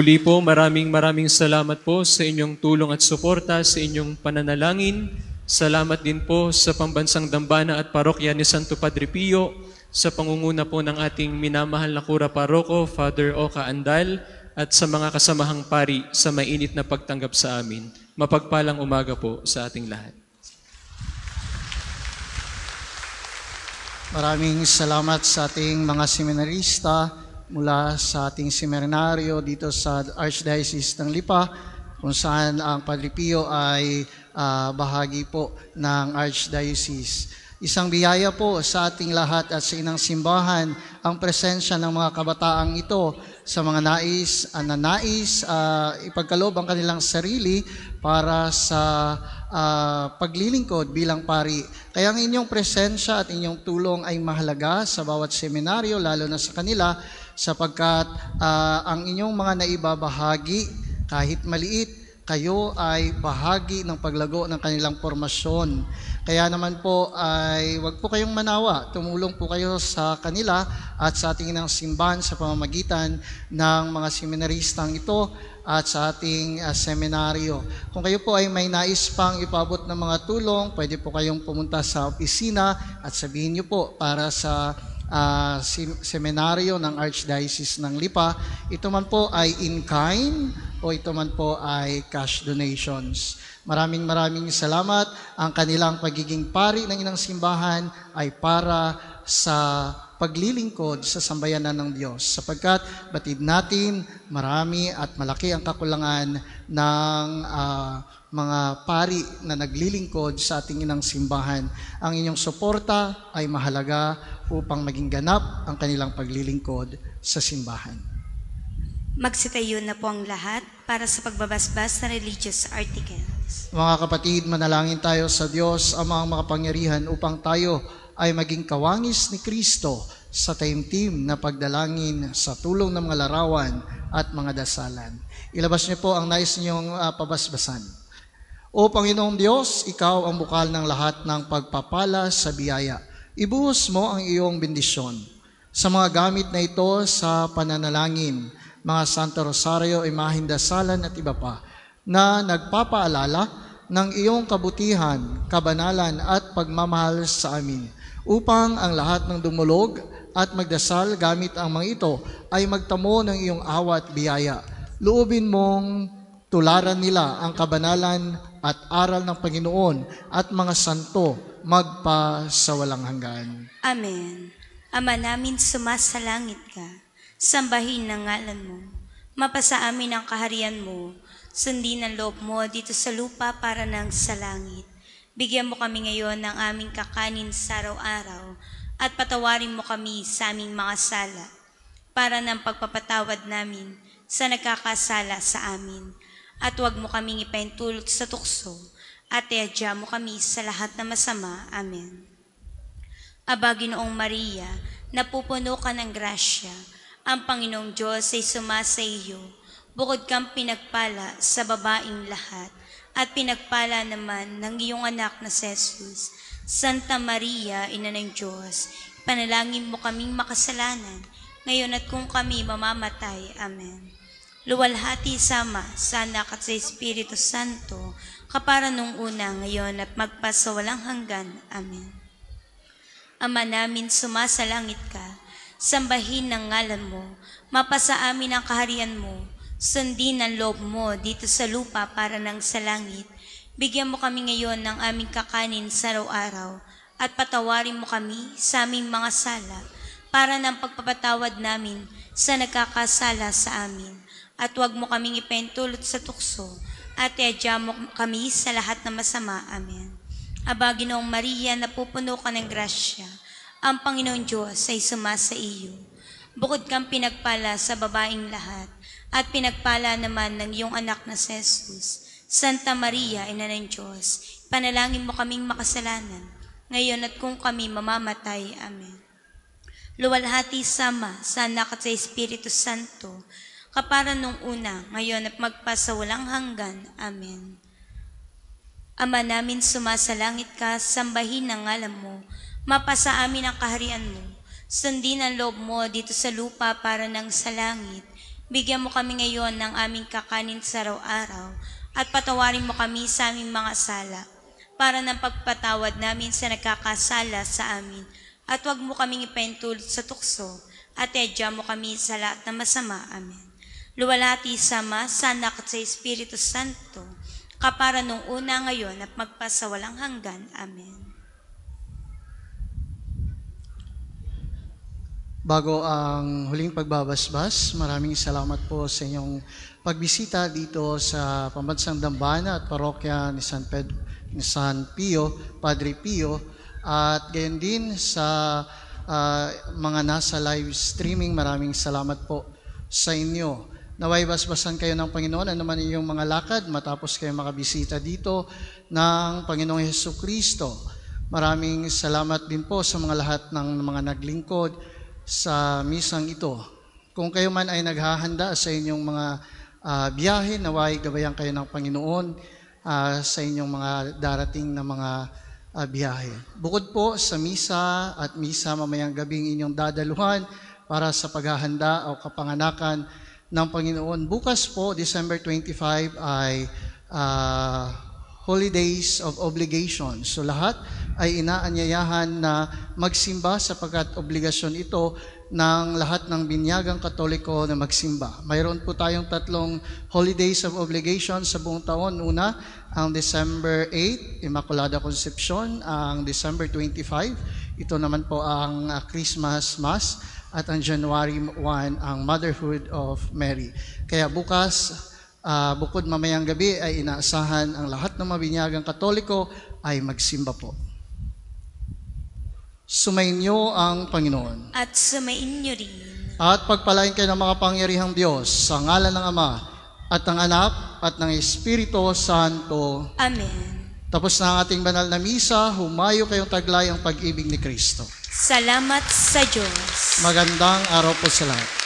Speaker 6: Muli po, maraming maraming salamat po sa inyong tulong at suporta sa inyong pananalangin. Salamat din po sa Pambansang Dambana at Parokya ni Santo Padre Pio, sa pangunguna po ng ating minamahal na Kura Paroko, Father Oka Andal, at sa mga kasamahang pari sa mainit na pagtanggap sa amin. Mapagpalang umaga po sa ating lahat.
Speaker 1: Maraming salamat sa ating mga seminarista mula sa ating seminaryo dito sa Archdiocese ng Lipa kung saan ang Padre Pio ay ah, bahagi po ng Archdiocese. Isang biyaya po sa ating lahat at sa inang simbahan ang presensya ng mga kabataang ito sa mga nais, uh, na nais ah, ipagkaloob ang kanilang sarili para sa ah, paglilingkod bilang pari. Kaya ang inyong presensya at inyong tulong ay mahalaga sa bawat seminaryo, lalo na sa kanila, sapagkat ah, ang inyong mga naibabahagi, kahit maliit, kayo ay bahagi ng paglago ng kanilang formasyon. Kaya naman po ay wag po kayong manawa. Tumulong po kayo sa kanila at sa ating ng simbahan sa pamamagitan ng mga seminaristang ito at sa ating ah, seminaryo. Kung kayo po ay may nais pang ipabot ng mga tulong, pwede po kayong pumunta sa opisina at sabihin niyo po para sa sim- seminaryo ng Archdiocese ng Lipa. Ito man po ay in kind o ito man po ay cash donations. Maraming maraming salamat. Ang kanilang pagiging pari ng inang simbahan ay para sa paglilingkod sa sambayanan ng Diyos. Sapagkat batid natin, marami at malaki ang kakulangan ng ah, mga pari na naglilingkod sa ating inang simbahan. Ang inyong suporta ay mahalaga upang maging ganap ang kanilang paglilingkod sa simbahan.
Speaker 4: Magsitayo na po ang lahat para sa pagbabasbas ng religious articles.
Speaker 1: Mga kapatid, manalangin tayo sa Diyos ang mga makapangyarihan upang tayo ay maging kawangis ni Kristo sa taimtim na pagdalangin sa tulong ng mga larawan at mga dasalan. Ilabas niyo po ang nais niyong ah, pabasbasan. O Panginoong Diyos, Ikaw ang bukal ng lahat ng pagpapala sa biyaya. Ibuhos mo ang iyong bendisyon sa mga gamit na ito sa pananalangin, mga Santo Rosario, Imahin Dasalan at iba pa, na nagpapaalala ng iyong kabutihan, kabanalan at pagmamahal sa amin, upang ang lahat ng dumulog at magdasal gamit ang mga ito ay magtamo ng iyong awa at biyaya. Luubin mong tularan nila ang kabanalan at aral ng Panginoon at mga santo magpa sa walang hanggan.
Speaker 4: Amen. Ama namin sumasalangit ka, sambahin ang ngalan mo. Mapasa amin ang kaharian mo, sundin ang loob mo dito sa lupa para ng sa langit. Bigyan mo kami ngayon ng aming kakanin sa araw-araw at patawarin mo kami sa aming mga sala para ng pagpapatawad namin sa nagkakasala sa amin. At huwag mo kaming ipaintulot sa tukso at iadya mo kami sa lahat na masama. Amen. Aba, Ginoong Maria, napupuno ka ng grasya. Ang Panginoong Diyos ay sumasa iyo. Bukod kang pinagpala sa babaing lahat, at pinagpala naman ng iyong anak na Jesus. Santa Maria, Ina ng Diyos, panalangin mo kaming makasalanan, ngayon at kung kami mamamatay. Amen. Luwalhati sama sa anak at sa Espiritu Santo, kapara nung una, ngayon at magpasawalang hanggan. Amen. Ama namin, sumasalangit ka, sambahin ng ngalan mo, mapasa amin ang kaharian mo, sundin ang loob mo dito sa lupa para ng sa langit. Bigyan mo kami ngayon ng aming kakanin sa araw-araw, at patawarin mo kami sa aming mga sala, para ng pagpapatawad namin sa nagkakasala sa amin. At huwag mo kaming ipentulot sa tukso, at iadya mo kami sa lahat ng masama. Amen. Aba, Ginoong Maria, napupuno ka ng grasya. Ang Panginoong Diyos ay sumasa iyo. Bukod kang pinagpala sa babaing lahat, at pinagpala naman ng iyong anak na si Jesus. Santa Maria, Ina ng Diyos, panalangin mo kaming makasalanan, ngayon at kung kami mamamatay. Amen. Luwalhati sama sa anak at sa Espiritu Santo, kapara nung una, ngayon at magpasawalang hanggan. Amen. Ama namin sumasalangit ka, sambahin ang ngalan mo, mapasa amin ang kaharian mo, sundin ang loob mo dito sa lupa para ng sa langit. Bigyan mo kami ngayon ng aming kakanin sa araw-araw at patawarin mo kami sa aming mga sala para ng pagpatawad namin sa nagkakasala sa amin at huwag mo kaming ipahintulot sa tukso at edya mo kami sa lahat ng masama. Amen. Luwalhati sa Ama, sa Anak at sa Espiritu Santo, kapara nung una ngayon at magpasawalang hanggan. Amen.
Speaker 1: Bago ang huling pagbabasbas, maraming salamat po sa inyong pagbisita dito sa Pambansang Dambana at Parokya ni San, Pedro, ni San Pio, Padre Pio, at gayon din sa ah, mga nasa live streaming. Maraming salamat po sa inyo. Naway basbasan kayo ng Panginoon, ano man inyong mga lakad matapos kayo makabisita dito ng Panginoong Heso Kristo. Maraming salamat din po sa mga lahat ng mga naglingkod sa misang ito. Kung kayo man ay naghahanda sa inyong mga ah, biyahe, naway gabayan kayo ng Panginoon ah, sa inyong mga darating na mga ah, biyahe. Bukod po sa misa at misa mamayang gabing inyong dadaluhan para sa paghahanda o kapanganakan ng Panginoon. Bukas po, December 25, ay ah, holidays of obligation. So lahat ay inaanyayahan na magsimba sapagkat obligasyon ito ng lahat ng binyagang katoliko na magsimba. Mayroon po tayong tatlong holidays of obligation sa buong taon. Una, ang December 8, Immaculada Concepcion, ang December 25, ito naman po ang ah, Christmas Mass, at ang January 1, ang Motherhood of Mary. Kaya bukas, ah, bukod mamayang gabi, ay inaasahan ang lahat ng mabinyagang katoliko ay magsimba po. Sumainyo ang Panginoon.
Speaker 4: At sumain niyo rin.
Speaker 1: At pagpalain kayo ng mga pangyarihang Diyos sa ngalan ng Ama at ng Anak at ng Espiritu Santo.
Speaker 4: Amen.
Speaker 1: Tapos na ang ating banal na misa, humayo kayong taglay ang pag-ibig ni Kristo.
Speaker 4: Salamat sa Diyos.
Speaker 1: Magandang araw po sa lahat.